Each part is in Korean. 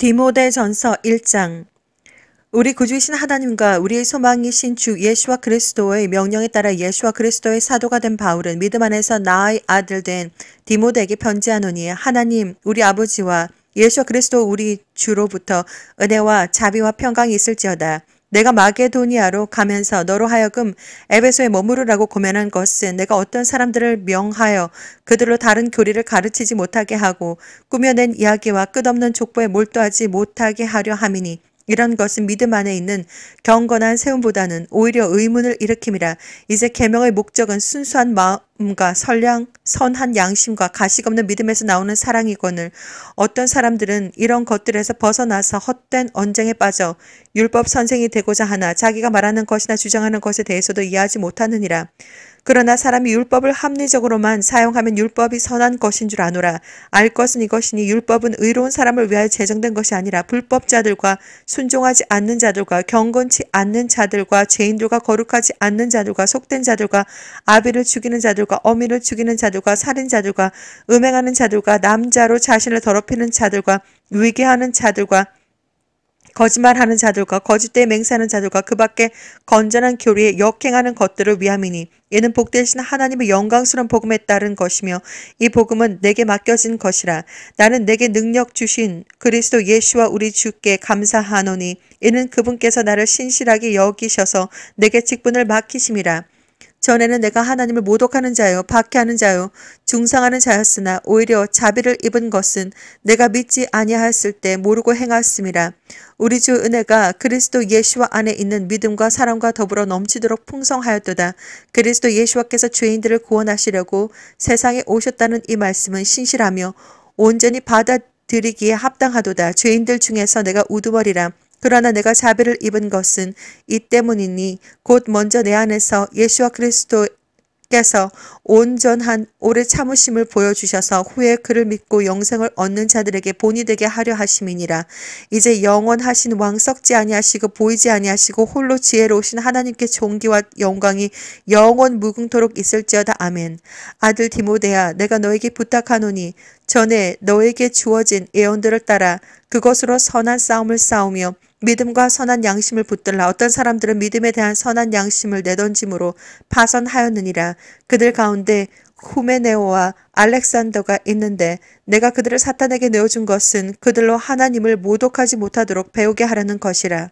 디모데전서 1장 우리 구주이신 하나님과 우리의 소망이신 주 예수와 그리스도의 명령에 따라 예수와 그리스도의 사도가 된 바울은 믿음 안에서 나의 아들 된 디모데에게 편지하노니 하나님 우리 아버지와 예수와 그리스도 우리 주로부터 은혜와 자비와 평강이 있을지어다. 내가 마게도니아로 가면서 너로 하여금 에베소에 머무르라고 고면한 것은 내가 어떤 사람들을 명하여 그들로 다른 교리를 가르치지 못하게 하고 꾸며낸 이야기와 끝없는 족보에 몰두하지 못하게 하려 함이니 이런 것은 믿음 안에 있는 경건한 세움보다는 오히려 의문을 일으킴이라. 이제 계명의 목적은 순수한 마음과 선량, 선한 양심과 가식 없는 믿음에서 나오는 사랑이거늘 어떤 사람들은 이런 것들에서 벗어나서 헛된 언쟁에 빠져 율법 선생이 되고자 하나 자기가 말하는 것이나 주장하는 것에 대해서도 이해하지 못하느니라. 그러나 사람이 율법을 합리적으로만 사용하면 율법이 선한 것인 줄 아노라. 알 것은 이것이니 율법은 의로운 사람을 위하여 제정된 것이 아니라 불법자들과 순종하지 않는 자들과 경건치 않는 자들과 죄인들과 거룩하지 않는 자들과 속된 자들과 아비를 죽이는 자들과 어미를 죽이는 자들과 살인자들과 음행하는 자들과 남자로 자신을 더럽히는 자들과 위계하는 자들과 거짓말하는 자들과 거짓되이 맹세하는 자들과 그 밖에 건전한 교리에 역행하는 것들을 위함이니 이는 복되신 하나님의 영광스러운 복음에 따른 것이며 이 복음은 내게 맡겨진 것이라. 나는 내게 능력 주신 그리스도 예수와 우리 주께 감사하노니 이는 그분께서 나를 신실하게 여기셔서 내게 직분을 맡기심이라 전에는 내가 하나님을 모독하는 자요, 박해하는 자요, 중상하는 자였으나 오히려 자비를 입은 것은 내가 믿지 아니하였을 때 모르고 행하였음이라. 우리 주 은혜가 그리스도 예수와 안에 있는 믿음과 사랑과 더불어 넘치도록 풍성하였도다. 그리스도 예수와께서 죄인들을 구원하시려고 세상에 오셨다는 이 말씀은 신실하며 온전히 받아들이기에 합당하도다. 죄인들 중에서 내가 우두머리라. 그러나 내가 자비를 입은 것은 이 때문이니 곧 먼저 내 안에서 예수와 그리스도 께서 온전한 오래 참으심을 보여주셔서 후에 그를 믿고 영생을 얻는 자들에게 본이 되게 하려 하심이니라. 이제 영원하신 왕 썩지 아니하시고 보이지 아니하시고 홀로 지혜로우신 하나님께 존귀와 영광이 영원 무궁토록 있을지어다. 아멘. 아들 디모데야 내가 너에게 부탁하노니 전에 너에게 주어진 예언들을 따라 그것으로 선한 싸움을 싸우며 믿음과 선한 양심을 붙들라 어떤 사람들은 믿음에 대한 선한 양심을 내던짐으로 파선하였느니라 그들 가운데 후메네오와 알렉산더가 있는데 내가 그들을 사탄에게 내어준 것은 그들로 하나님을 모독하지 못하도록 배우게 하려는 것이라.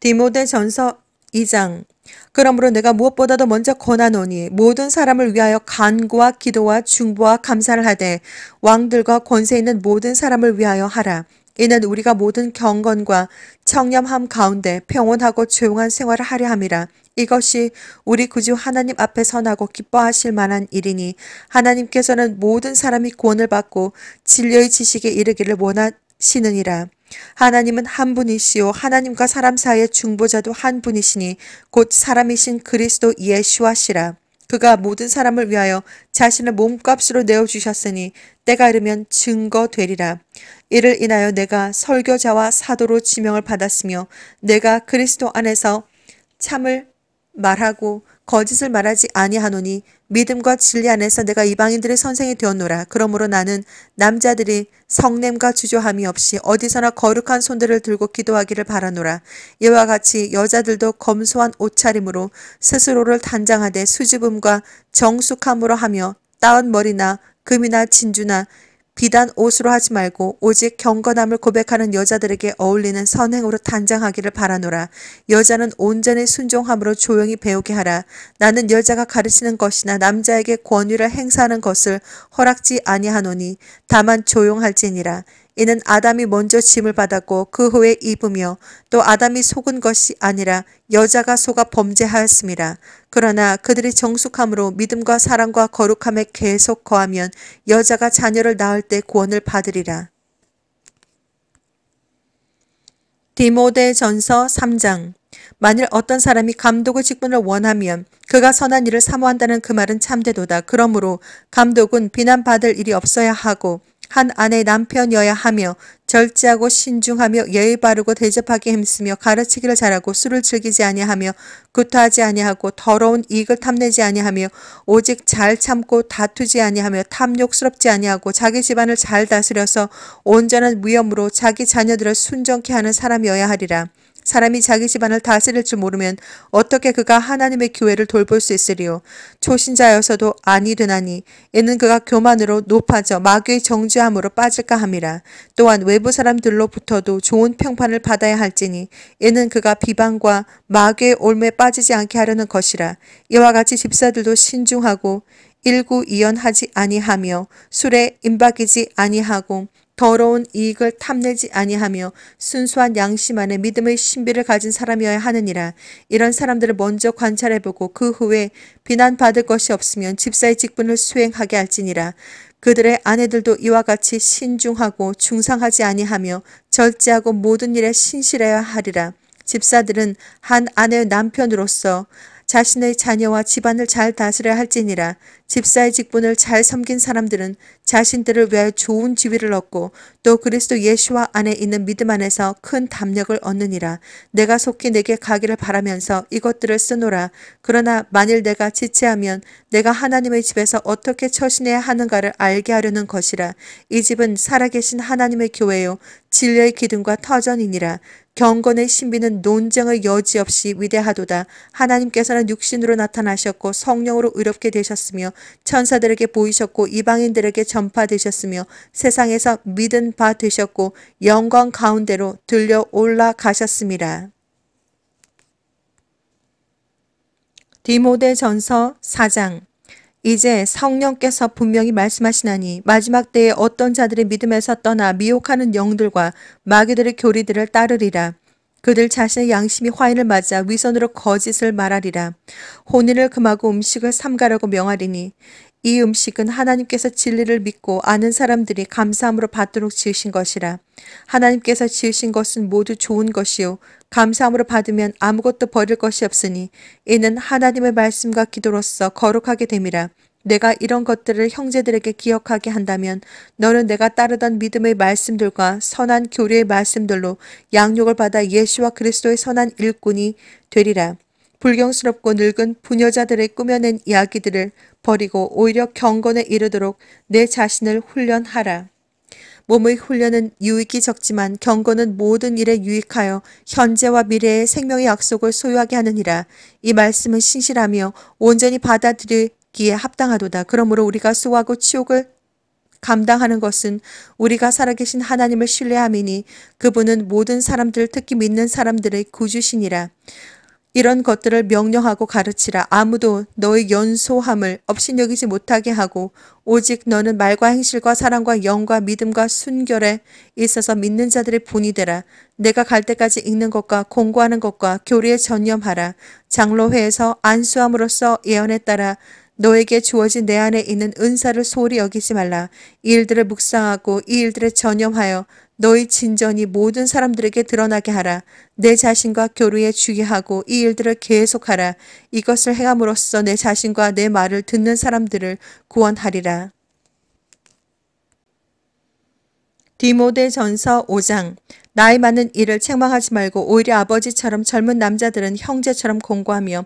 디모데 전서 2장 그러므로 내가 무엇보다도 먼저 권하노니 모든 사람을 위하여 간구와 기도와 중보와 감사를 하되 왕들과 권세 있는 모든 사람을 위하여 하라. 이는 우리가 모든 경건과 청렴함 가운데 평온하고 조용한 생활을 하려 함이라. 이것이 우리 구주 하나님 앞에 선하고 기뻐하실 만한 일이니 하나님께서는 모든 사람이 구원을 받고 진리의 지식에 이르기를 원하 시느니라. 하나님은 한 분이시요 하나님과 사람 사이의 중보자도 한 분이시니 곧 사람이신 그리스도 예수하시라. 그가 모든 사람을 위하여 자신을 몸값으로 내어주셨으니 때가 이르면 증거되리라. 이를 인하여 내가 설교자와 사도로 지명을 받았으며 내가 그리스도 안에서 참을 말하고 거짓을 말하지 아니하노니 믿음과 진리 안에서 내가 이방인들의 선생이 되었노라. 그러므로 나는 남자들이 성냄과 주저함이 없이 어디서나 거룩한 손들을 들고 기도하기를 바라노라. 이와 같이 여자들도 검소한 옷차림으로 스스로를 단장하되 수줍음과 정숙함으로 하며 따은 머리나 금이나 진주나 비단 옷으로 하지 말고 오직 경건함을 고백하는 여자들에게 어울리는 선행으로 단장하기를 바라노라. 여자는 온전히 순종함으로 조용히 배우게 하라. 나는 여자가 가르치는 것이나 남자에게 권위를 행사하는 것을 허락지 아니하노니 다만 조용할지니라. 이는 아담이 먼저 짐을 받았고 그 후에 입으며 또 아담이 속은 것이 아니라 여자가 속아 범죄하였습니다. 그러나 그들이 정숙함으로 믿음과 사랑과 거룩함에 계속 거하면 여자가 자녀를 낳을 때 구원을 받으리라. 디모데 전서 3장 만일 어떤 사람이 감독의 직분을 원하면 그가 선한 일을 사모한다는 그 말은 참되도다. 그러므로 감독은 비난받을 일이 없어야 하고 한 아내의 남편이어야 하며 절제하고 신중하며 예의 바르고 대접하기 힘쓰며 가르치기를 잘하고 술을 즐기지 아니하며 구타하지 아니하고 더러운 이익을 탐내지 아니하며 오직 잘 참고 다투지 아니하며 탐욕스럽지 아니하고 자기 집안을 잘 다스려서 온전한 무염으로 자기 자녀들을 순정케 하는 사람이어야 하리라. 사람이 자기 집안을 다스릴 줄 모르면 어떻게 그가 하나님의 교회를 돌볼 수 있으리요. 초신자여서도 아니 되나니 이는 그가 교만으로 높아져 마귀의 정죄함으로 빠질까 함이라. 또한 외부 사람들로부터도 좋은 평판을 받아야 할지니 이는 그가 비방과 마귀의 올매에 빠지지 않게 하려는 것이라. 이와 같이 집사들도 신중하고 일구이연하지 아니하며 술에 임박이지 아니하고 더러운 이익을 탐내지 아니하며 순수한 양심 안에 믿음의 신비를 가진 사람이어야 하느니라. 이런 사람들을 먼저 관찰해보고 그 후에 비난받을 것이 없으면 집사의 직분을 수행하게 할지니라. 그들의 아내들도 이와 같이 신중하고 중상하지 아니하며 절제하고 모든 일에 신실해야 하리라. 집사들은 한 아내의 남편으로서 자신의 자녀와 집안을 잘 다스려야 할지니라. 집사의 직분을 잘 섬긴 사람들은 자신들을 위하여 좋은 지위를 얻고 또 그리스도 예수와 안에 있는 믿음 안에서 큰 담력을 얻느니라. 내가 속히 내게 가기를 바라면서 이것들을 쓰노라. 그러나 만일 내가 지체하면 내가 하나님의 집에서 어떻게 처신해야 하는가를 알게 하려는 것이라. 이 집은 살아계신 하나님의 교회요 진리의 기둥과 터전이니라 경건의 신비는 논쟁의 여지 없이 위대하도다. 하나님께서는 육신으로 나타나셨고 성령으로 의롭게 되셨으며 천사들에게 보이셨고 이방인들에게 전파되셨으며 세상에서 믿은 바 되셨고 영광 가운데로 들려 올라가셨습니다. 디모데 전서 4장 이제 성령께서 분명히 말씀하시나니 마지막 때에 어떤 자들의 믿음에서 떠나 미혹하는 영들과 마귀들의 교리들을 따르리라. 그들 자신의 양심이 화인을 맞아 위선으로 거짓을 말하리라. 혼인을 금하고 음식을 삼가라고 명하리니 이 음식은 하나님께서 진리를 믿고 아는 사람들이 감사함으로 받도록 지으신 것이라. 하나님께서 지으신 것은 모두 좋은 것이요. 감사함으로 받으면 아무것도 버릴 것이 없으니 이는 하나님의 말씀과 기도로서 거룩하게 됨이라. 내가 이런 것들을 형제들에게 기억하게 한다면 너는 내가 따르던 믿음의 말씀들과 선한 교리의 말씀들로 양육을 받아 예수와 그리스도의 선한 일꾼이 되리라. 불경스럽고 늙은 부녀자들의 꾸며낸 이야기들을 버리고 오히려 경건에 이르도록 내 자신을 훈련하라. 몸의 훈련은 유익이 적지만 경건은 모든 일에 유익하여 현재와 미래의 생명의 약속을 소유하게 하느니라. 이 말씀은 신실하며 온전히 받아들이기에 합당하도다. 그러므로 우리가 수하고 치욕을 감당하는 것은 우리가 살아계신 하나님을 신뢰함이니 그분은 모든 사람들 특히 믿는 사람들의 구주시니라. 이런 것들을 명령하고 가르치라. 아무도 너의 연소함을 업신여기지 못하게 하고 오직 너는 말과 행실과 사랑과 영과 믿음과 순결에 있어서 믿는 자들의 본이 되라. 내가 갈 때까지 읽는 것과 공부하는 것과 교리에 전념하라. 장로회에서 안수함으로써 예언에 따라 너에게 주어진 내 안에 있는 은사를 소홀히 여기지 말라. 이 일들을 묵상하고 이 일들에 전념하여 너희 진전이 모든 사람들에게 드러나게 하라. 내 자신과 교류에 주의하고 이 일들을 계속하라. 이것을 행함으로써 내 자신과 내 말을 듣는 사람들을 구원하리라. 디모데 전서 5장 나이 많은 일을 책망하지 말고 오히려 아버지처럼 젊은 남자들은 형제처럼 공고하며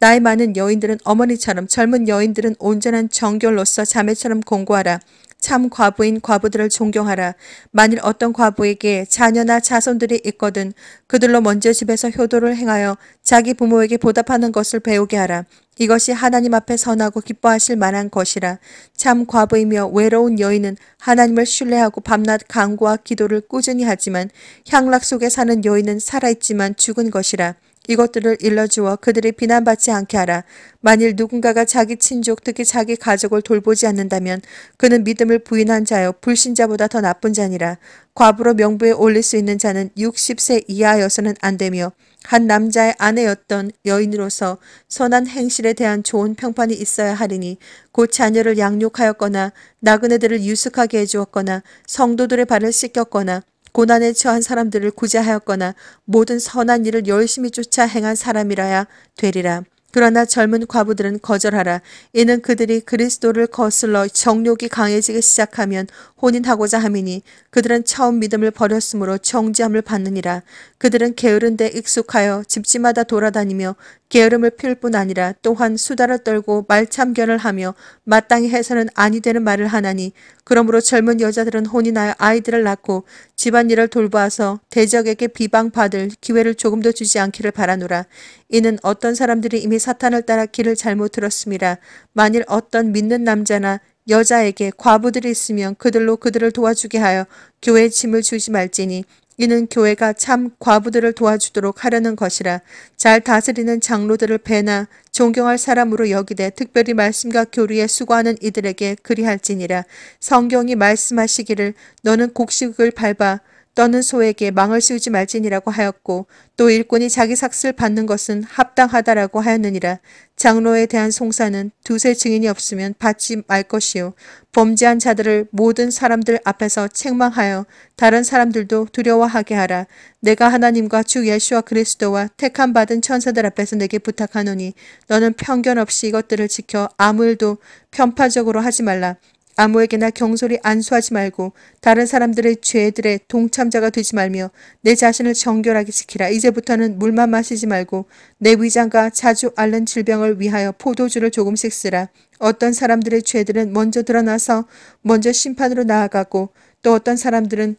나이 많은 여인들은 어머니처럼 젊은 여인들은 온전한 정결로서 자매처럼 공고하라. 참 과부인 과부들을 존경하라. 만일 어떤 과부에게 자녀나 자손들이 있거든 그들로 먼저 집에서 효도를 행하여 자기 부모에게 보답하는 것을 배우게 하라. 이것이 하나님 앞에 선하고 기뻐하실 만한 것이라. 참 과부이며 외로운 여인은 하나님을 신뢰하고 밤낮 강구와 기도를 꾸준히 하지만 향락 속에 사는 여인은 살아있지만 죽은 것이라. 이것들을 일러주어 그들이 비난받지 않게 하라. 만일 누군가가 자기 친족 특히 자기 가족을 돌보지 않는다면 그는 믿음을 부인한 자요 불신자보다 더 나쁜 자니라. 과부로 명부에 올릴 수 있는 자는 60세 이하여서는 안 되며 한 남자의 아내였던 여인으로서 선한 행실에 대한 좋은 평판이 있어야 하리니 곧 자녀를 양육하였거나 나그네들을 유숙하게 해주었거나 성도들의 발을 씻겼거나 고난에 처한 사람들을 구제하였거나 모든 선한 일을 열심히 쫓아 행한 사람이라야 되리라. 그러나 젊은 과부들은 거절하라. 이는 그들이 그리스도를 거슬러 정욕이 강해지기 시작하면 혼인하고자 함이니 그들은 처음 믿음을 버렸으므로 정지함을 받느니라. 그들은 게으른 데 익숙하여 집집마다 돌아다니며 게으름을 피울 뿐 아니라 또한 수다를 떨고 말참견을 하며 마땅히 해서는 아니 되는 말을 하나니 그러므로 젊은 여자들은 혼인하여 아이들을 낳고 집안일을 돌보아서 대적에게 비방받을 기회를 조금도 주지 않기를 바라노라. 이는 어떤 사람들이 이미 사탄을 따라 길을 잘못 들었습니다. 만일 어떤 믿는 남자나 여자에게 과부들이 있으면 그들로 그들을 도와주게 하여 교회의 짐을 주지 말지니 이는 교회가 참 과부들을 도와주도록 하려는 것이라 잘 다스리는 장로들을 배나 존경할 사람으로 여기되 특별히 말씀과 교리에 수고하는 이들에게 그리할지니라. 성경이 말씀하시기를 너는 곡식을 밟아 떠는 소에게 망을 씌우지 말지니라고 하였고 또 일꾼이 자기 삭슬 받는 것은 합당하다라고 하였느니라. 장로에 대한 송사는 두세 증인이 없으면 받지 말 것이요. 범죄한 자들을 모든 사람들 앞에서 책망하여 다른 사람들도 두려워하게 하라. 내가 하나님과 주 예수와 그리스도와 택함 받은 천사들 앞에서 내게 부탁하노니 너는 편견 없이 이것들을 지켜 아무 일도 편파적으로 하지 말라. 아무에게나 경솔히 안수하지 말고 다른 사람들의 죄들의 동참자가 되지 말며 내 자신을 정결하게 지키라. 이제부터는 물만 마시지 말고 내 위장과 자주 앓는 질병을 위하여 포도주를 조금씩 쓰라. 어떤 사람들의 죄들은 먼저 드러나서 먼저 심판으로 나아가고 또 어떤 사람들은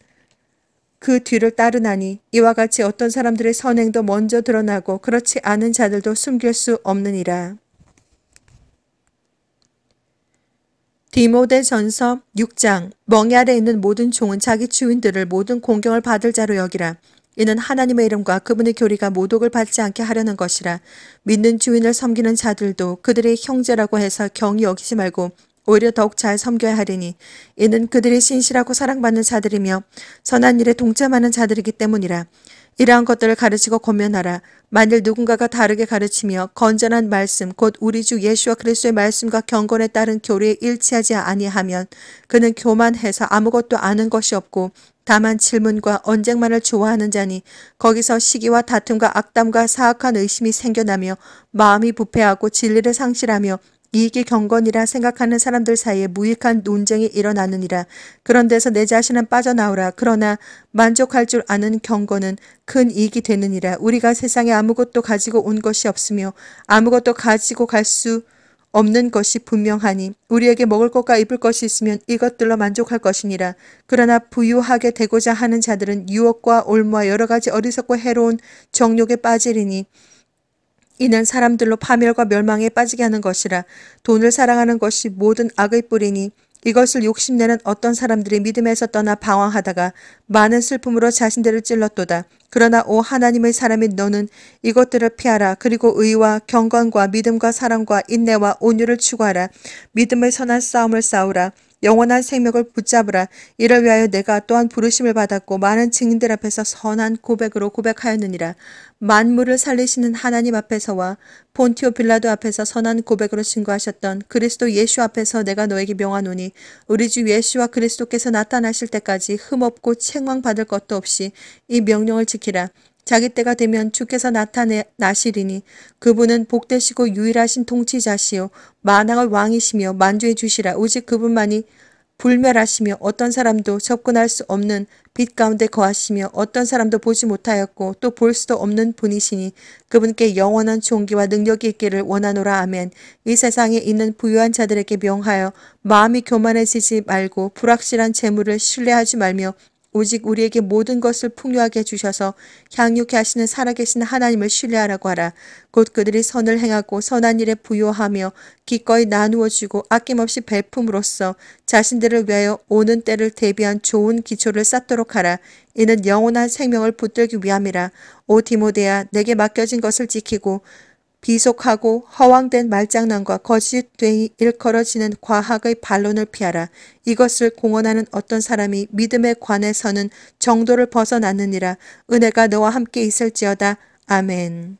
그 뒤를 따르나니 이와 같이 어떤 사람들의 선행도 먼저 드러나고 그렇지 않은 자들도 숨길 수 없느니라. 디모데 전서 6장 멍에 아래 있는 모든 종은 자기 주인들을 모든 공경을 받을 자로 여기라. 이는 하나님의 이름과 그분의 교리가 모독을 받지 않게 하려는 것이라. 믿는 주인을 섬기는 자들도 그들의 형제라고 해서 경히 여기지 말고 오히려 더욱 잘 섬겨야 하리니 이는 그들이 신실하고 사랑받는 자들이며 선한 일에 동참하는 자들이기 때문이라. 이러한 것들을 가르치고 권면하라. 만일 누군가가 다르게 가르치며 건전한 말씀 곧 우리 주 예수와 그리스도의 말씀과 경건에 따른 교리에 일치하지 아니하면 그는 교만해서 아무것도 아는 것이 없고 다만 질문과 언쟁만을 좋아하는 자니 거기서 시기와 다툼과 악담과 사악한 의심이 생겨나며 마음이 부패하고 진리를 상실하며 이익이 경건이라 생각하는 사람들 사이에 무익한 논쟁이 일어나느니라. 그런 데서 내 자신은 빠져나오라. 그러나 만족할 줄 아는 경건은 큰 이익이 되느니라. 우리가 세상에 아무것도 가지고 온 것이 없으며 아무것도 가지고 갈 수 없는 것이 분명하니 우리에게 먹을 것과 입을 것이 있으면 이것들로 만족할 것이니라. 그러나 부유하게 되고자 하는 자들은 유혹과 올무와 여러 가지 어리석고 해로운 정욕에 빠지리니 이는 사람들로 파멸과 멸망에 빠지게 하는 것이라 돈을 사랑하는 것이 모든 악의 뿌리니 이것을 욕심내는 어떤 사람들이 믿음에서 떠나 방황하다가 많은 슬픔으로 자신들을 찔렀도다. 그러나 오 하나님의 사람인 너는 이것들을 피하라. 그리고 의와 경건과 믿음과 사랑과 인내와 온유를 추구하라. 믿음의 선한 싸움을 싸우라. 영원한 생명을 붙잡으라. 이를 위하여 내가 또한 부르심을 받았고 많은 증인들 앞에서 선한 고백으로 고백하였느니라. 만물을 살리시는 하나님 앞에서와 폰티오 빌라도 앞에서 선한 고백으로 증거하셨던 그리스도 예수 앞에서 내가 너에게 명하노니 우리 주 예수와 그리스도께서 나타나실 때까지 흠없고 책망받을 것도 없이 이 명령을 지키라. 자기 때가 되면 주께서 나타나시리니 그분은 복되시고 유일하신 통치자시요 만왕의 왕이시며 만주해 주시라 오직 그분만이 불멸하시며 어떤 사람도 접근할 수 없는 빛 가운데 거하시며 어떤 사람도 보지 못하였고 또 볼 수도 없는 분이시니 그분께 영원한 종기와 능력이 있기를 원하노라 아멘. 이 세상에 있는 부유한 자들에게 명하여 마음이 교만해지지 말고 불확실한 재물을 신뢰하지 말며 오직 우리에게 모든 것을 풍요하게 주셔서 향유케 하시는 살아계신 하나님을 신뢰하라고 하라. 곧 그들이 선을 행하고 선한 일에 부요하며 기꺼이 나누어 주고 아낌없이 베품으로써 자신들을 위하여 오는 때를 대비한 좋은 기초를 쌓도록 하라. 이는 영원한 생명을 붙들기 위함이라. 오 디모데야 내게 맡겨진 것을 지키고 비속하고 허황된 말장난과 거짓되이 일컬어지는 과학의 반론을 피하라. 이것을 공언하는 어떤 사람이 믿음에 관해서는 정도를 벗어났느니라. 은혜가 너와 함께 있을지어다. 아멘.